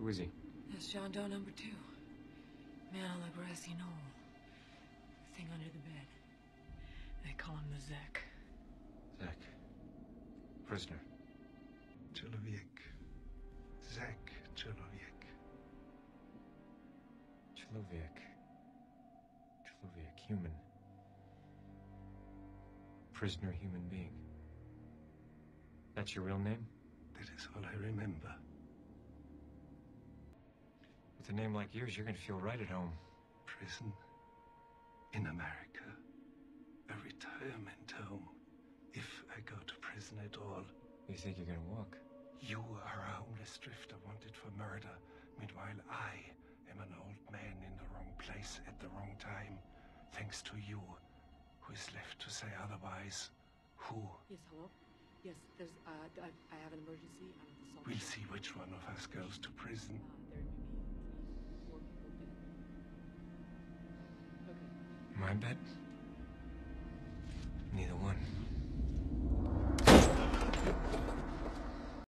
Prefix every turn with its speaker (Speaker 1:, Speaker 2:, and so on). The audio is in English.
Speaker 1: Who is he?
Speaker 2: That's John Doe number two. Man on the grassy knoll. Thing under the bed. They call him the Zec.
Speaker 1: Zec. Prisoner.
Speaker 3: Chelovek. Zec Chelovek.
Speaker 1: Chelovek. Chelovek. Human. Prisoner, human being. That's your real name?
Speaker 3: That is all I remember.
Speaker 1: With a name like yours, you're gonna feel right at home.
Speaker 3: Prison in America. A retirement home. If I go to prison at all.
Speaker 1: You think you're gonna walk?
Speaker 3: You are a homeless drifter wanted for murder. Meanwhile, I am an old man in the wrong place at the wrong time. Thanks to you. Who is left to say otherwise? Who?
Speaker 2: Yes, hello? Yes, there's, uh, I, I have an emergency. I'm at the.
Speaker 3: We'll see which one of us goes to prison.
Speaker 2: Uh,
Speaker 1: My one.